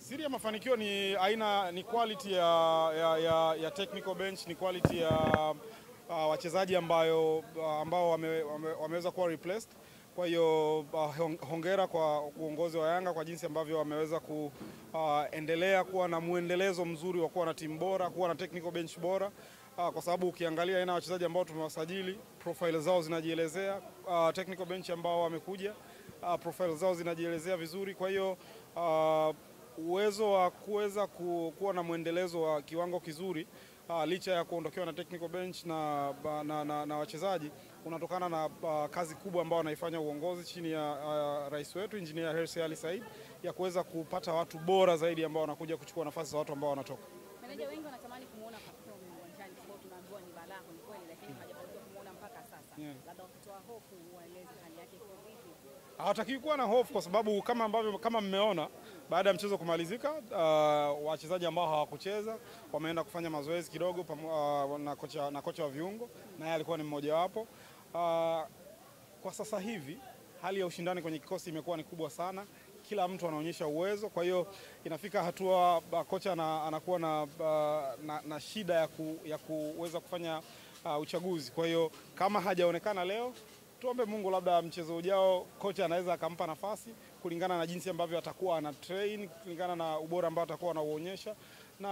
Siri ya mafanikio ni aina ni quality ya, ya, ya, ya technical bench, ni quality ya uh, wachezaji ambayo uh, ambao wame, wame, wameweza kuwa replaced. Kwa hiyo uh, hongera kwa uongozi wa Yanga kwa jinsi ambavyo wameweza kuendelea uh, kuwa na mwendelezo mzuri wa kuwa na timu bora, kuwa na technical bench bora uh, kwa sababu ukiangalia aina ya wachezaji ambao tumewasajili profile zao zinajielezea, uh, technical bench ambao wamekuja uh, profile zao zinajielezea vizuri, kwa hiyo uh, uwezo wa kuweza kuwa na mwendelezo wa kiwango kizuri uh, licha ya kuondokewa na technical bench na, na, na, na na wachezaji unatokana na uh, kazi kubwa ambayo wanaifanya uongozi chini ya uh, rais wetu Engineer Hersi Ali Said ya kuweza kupata watu bora zaidi ambao wanakuja kuchukua nafasi za watu ambao wanatoka. Meneja wengi wanatamani kumuona uwanjani kwa tunaambiwa ni balaa kweli kweli, lakini hajafanikiwa kumuona mpaka sasa. Yeah. Labda ukitoa hofu waeleze hali yake iko vipi? Hawatakiwi kuwa na hofu kwa sababu kama ambavyo kama mmeona baada ya mchezo kumalizika, uh, wachezaji ambao hawakucheza wameenda kufanya mazoezi kidogo uh, na, kocha, na kocha wa viungo na yeye alikuwa ni mmojawapo. Uh, kwa sasa hivi hali ya ushindani kwenye kikosi imekuwa ni kubwa sana, kila mtu anaonyesha uwezo. Kwa hiyo inafika hatua uh, kocha na, anakuwa na, uh, na, na shida ya, ku, ya kuweza kufanya uh, uchaguzi. Kwa hiyo kama hajaonekana leo tuombe Mungu labda mchezo ujao kocha anaweza akampa nafasi kulingana na jinsi ambavyo atakuwa ana train, kulingana na ubora ambao atakuwa anauonyesha, na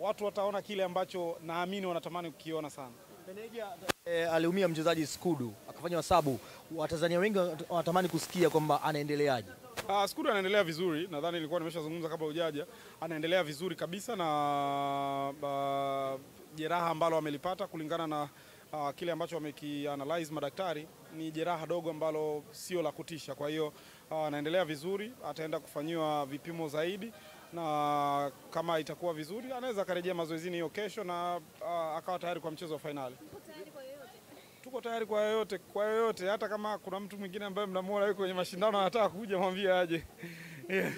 watu wataona kile ambacho naamini wanatamani kukiona sana. Meneja e, aliumia mchezaji Skudu akafanya wasabu. Watanzania wengi wanatamani kusikia kwamba anaendeleaje. Uh, Skudu anaendelea vizuri, nadhani nilikuwa nimeshazungumza kabla ujaja, Anaendelea vizuri kabisa na uh, jeraha ambalo amelipata kulingana na uh, kile ambacho wamekianalyze madaktari ni jeraha dogo ambalo sio la kutisha. Kwa hiyo anaendelea uh, vizuri, ataenda kufanyiwa vipimo zaidi na kama itakuwa vizuri anaweza akarejea mazoezini hiyo kesho na uh, akawa tayari kwa mchezo wa fainali. Uko tayari kwa yoyote? Tuko tayari kwa yoyote, kwa yoyote, hata kama kuna mtu mwingine ambaye mnamuona yuko kwenye mashindano anataka kuja, mwambie aje. Yeah.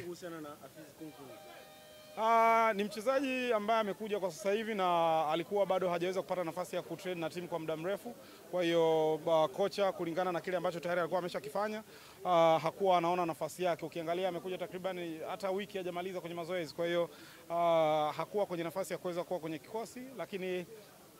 Kunku. Ah, ni mchezaji ambaye amekuja kwa sasa hivi na alikuwa bado hajaweza kupata nafasi ya kutrain na timu kwa muda mrefu. Kwa hiyo uh, kocha kulingana na kile ambacho tayari alikuwa ameshakifanya uh, hakuwa anaona nafasi yake. Ukiangalia amekuja takriban hata wiki hajamaliza kwenye mazoezi, kwa hiyo uh, hakuwa kwenye nafasi ya kuweza kuwa kwenye kikosi, lakini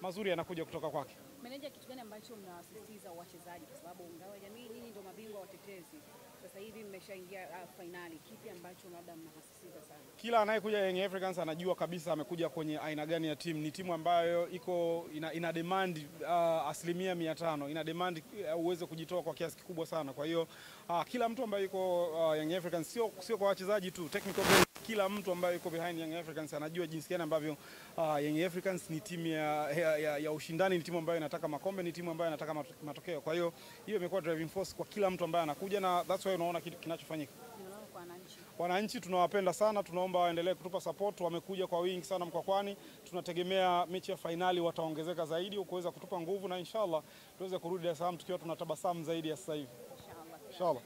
mazuri yanakuja kutoka kwake. Meneja, kitu gani ambacho mnawasisitiza wachezaji, kwa sababu ngao jamii nyinyi ndio mabingwa watetezi, sasa hivi mmeshaingia uh, fainali, kipi ambacho labda mnasisitiza sana? Kila anayekuja Young Africans anajua kabisa amekuja kwenye aina gani ya timu. Ni timu ambayo iko ina, ina demand uh, asilimia mia tano ina demand uh, uweze kujitoa kwa kiasi kikubwa sana. Kwa hiyo uh, kila mtu ambaye yuko uh, Young Africans sio, sio kwa wachezaji tu, technical kila mtu ambaye yuko behind Young Africans anajua jinsi gani ambavyo uh, Young Africans ni timu ya, ya, ya, ya ushindani, ni timu ambayo inataka makombe, ni timu ambayo inataka matokeo. Kwa hiyo hiyo imekuwa driving force kwa kila mtu ambaye anakuja, na that's why unaona kinachofanyika. Wananchi. Tunawapenda sana, tunaomba waendelee kutupa support. Wamekuja kwa wingi sana Mkwakwani, tunategemea mechi ya fainali wataongezeka zaidi kuweza kutupa nguvu, na inshallah tuweze kurudi Dar es Salaam tukiwa tunatabasamu zaidi ya sasa hivi inshallah.